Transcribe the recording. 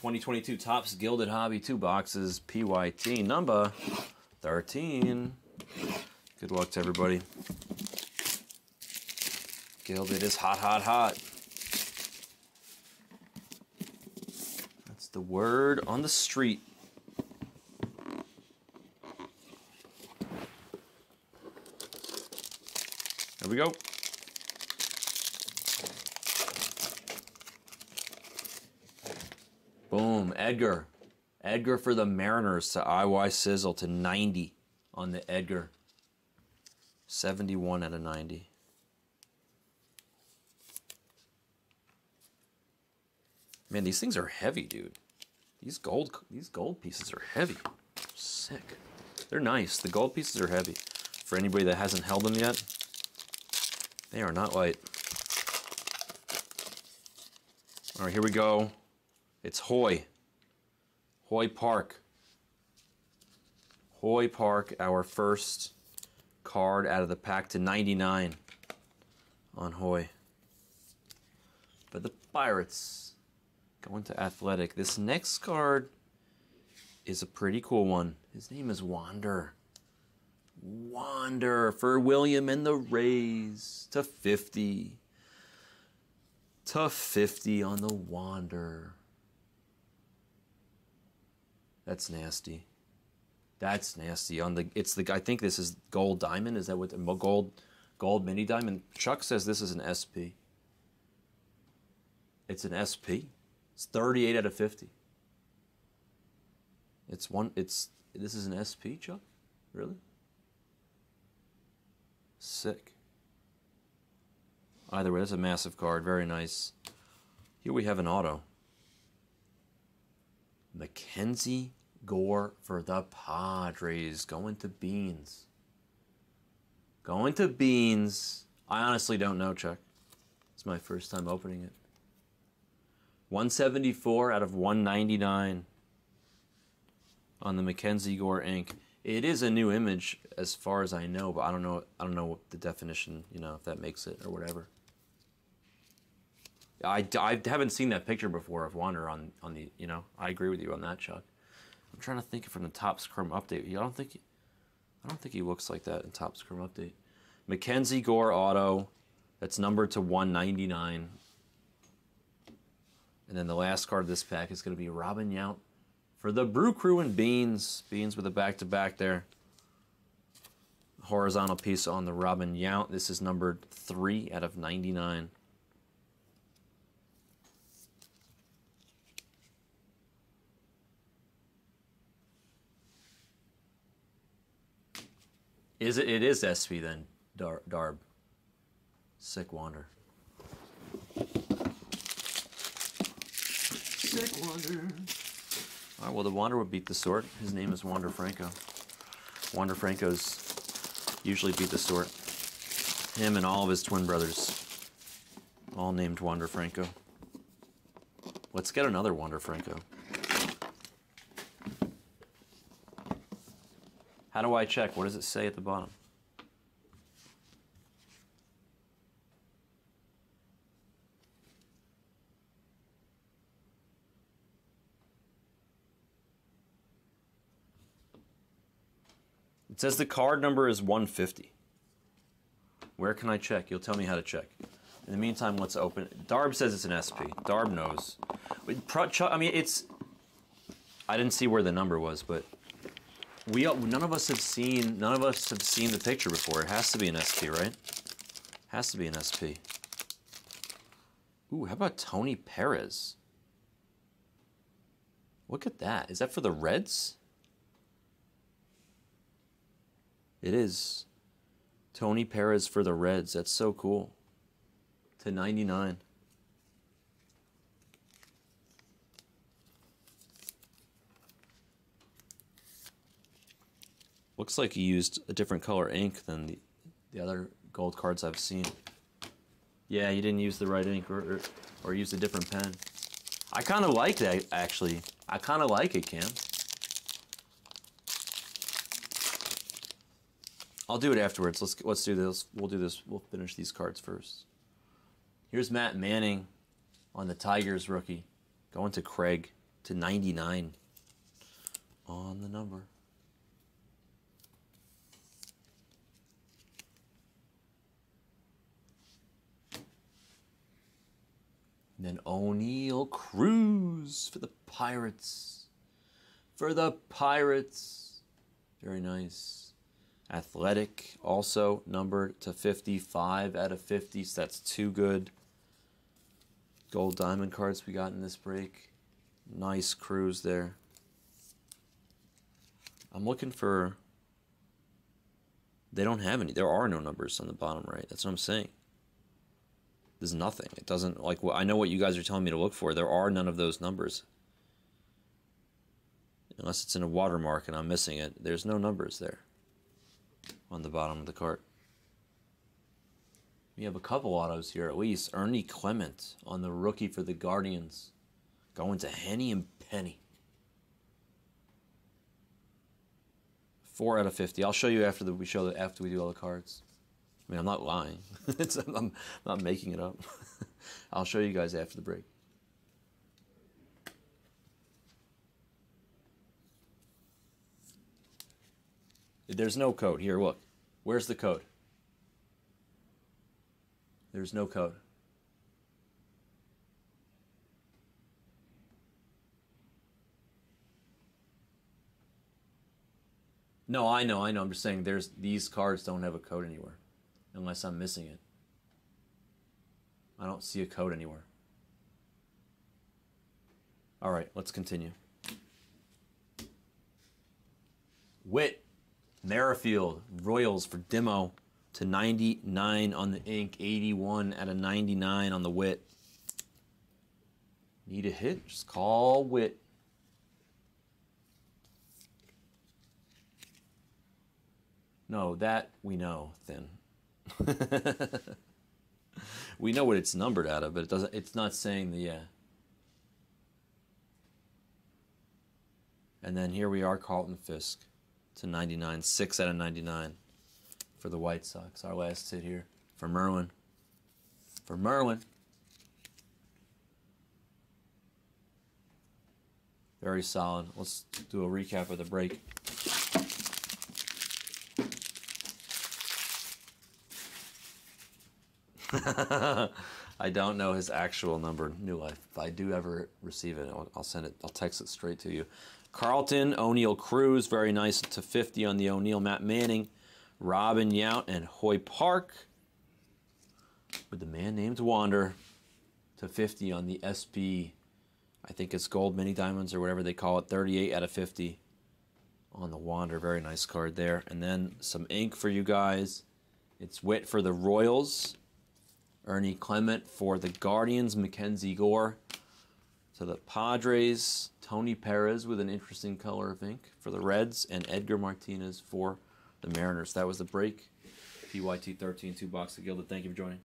2022 Topps Gilded Hobby 2 boxes, PYT number 13. Good luck to everybody. Gilded is hot, hot, hot. That's the word on the street. There we go. Edgar. Edgar for the Mariners to IY Sizzle to 90 on the Edgar. 71 out of 90. Man, these things are heavy, dude. These gold these gold pieces are heavy. Sick. They're nice. The gold pieces are heavy. For anybody that hasn't held them yet, they are not light. All right, here we go. It's Hoy. Hoy Park. Hoy Park, our first card out of the pack to 99 on Hoy. But the Pirates going to Athletic. This next card is a pretty cool one. His name is Wander. Wander for William and the Rays to 50. To 50 on the Wander. That's nasty. That's nasty. On the it's the I think this is gold diamond. Is that what gold gold mini diamond? Chuck says this is an SP. It's an SP. It's 38 out of 50. It's one it's this is an SP, Chuck? Really? Sick. Either way, it's a massive card. Very nice. Here we have an auto. Mackenzie Gore for the Padres. Going to Beans. Going to Beans. I honestly don't know, Chuck. It's my first time opening it. 174 out of 199 on the Mackenzie Gore ink. It is a new image as far as I know, but I don't know I don't know what the definition, you know, if that makes it or whatever. I, I haven't seen that picture before of Wander on, on the, you know, I agree with you on that, Chuck. I'm trying to think from the Topps Chrome update. I don't think, I don't think he looks like that in Topps Chrome update. Mackenzie Gore auto, that's numbered to 199. And then the last card of this pack is going to be Robin Yount for the Brew Crew and Beans. Beans with a back-to-back -back there. Horizontal piece on the Robin Yount. This is numbered 3 out of 99. Is it? It is SV then, Dar Darb. Sick Wander. Sick Wander. All right. Well, the Wander would beat the sort. His name is Wander Franco. Wander Franco's usually beat the sort. Him and all of his twin brothers, all named Wander Franco. Let's get another Wander Franco. How do I check? What does it say at the bottom? It says the card number is 150. Where can I check? You'll tell me how to check. In the meantime, let's open. Darb says it's an SP. Darb knows. I mean, it's... I didn't see where the number was, but we none of us have seen none of us have seen the picture before. It has to be an SP, right? Has to be an SP. Ooh, how about Tony Perez? Look at that. Is that for the Reds? It is. Tony Perez for the Reds. That's so cool. To 99. Looks like he used a different color ink than the, the other gold cards I've seen. Yeah, he didn't use the right ink or, or, or used a different pen. I kind of like that, actually. I kind of like it, Cam. I'll do it afterwards. Let's let's do this. We'll do this. We'll finish these cards first. Here's Matt Manning on the Tigers rookie, going to Craig. to 99 on the number. And then Oneil Cruz for the Pirates. For the Pirates. Very nice. Athletic also numbered to 55 out of 50. So that's too good. Gold diamond cards we got in this break. Nice Cruz there. I'm looking for. They don't have any. There are no numbers on the bottom right. That's what I'm saying. There's nothing. It doesn't like. I know what you guys are telling me to look for. There are none of those numbers. Unless it's in a watermark and I'm missing it. There's no numbers there. On the bottom of the cart. We have a couple autos here at least. Ernie Clement on the rookie for the Guardians. Going to Henny and Penny. Four out of fifty. I'll show you after the, we show the, after we do all the cards. I mean, I'm not lying. I'm not making it up. I'll show you guys after the break. There's no code. Here, look. Where's the code? There's no code. No, I know, I know. I'm just saying there's these cards don't have a code anywhere unless I'm missing it. I don't see a code anywhere. All right, let's continue. Whit, Merrifield, Royals for Demo to 99 on the ink, 81 out of 99 on the Whit. Need a hit? Just call Whit. No, that we know, Thin. we know what it's numbered out of, but it doesn't. It's not saying the yeah. And then here we are, Carlton Fisk to 99, six out of 99 for the White Sox. Our last hit here for Merwin. For Merwin. Very solid. Let's do a recap of the break. I don't know his actual number, New Life. If I do ever receive it, I'll, I'll, send it. I'll text it straight to you. Carlton, Oneil Cruz, very nice to 50 on the Oneil. Matt Manning, Robin Yount, and Hoy Park. With the man named Wander to 50 on the SP. I think it's gold mini diamonds or whatever they call it. 38 out of 50 on the Wander. Very nice card there. And then some ink for you guys. It's Whit for the Royals. Ernie Clement for the Guardians, Mackenzie Gore to the Padres, Tony Perez with an interesting color of ink for the Reds, and Edgar Martinez for the Mariners. That was the break. PYT 13, two box of Gilded. Thank you for joining.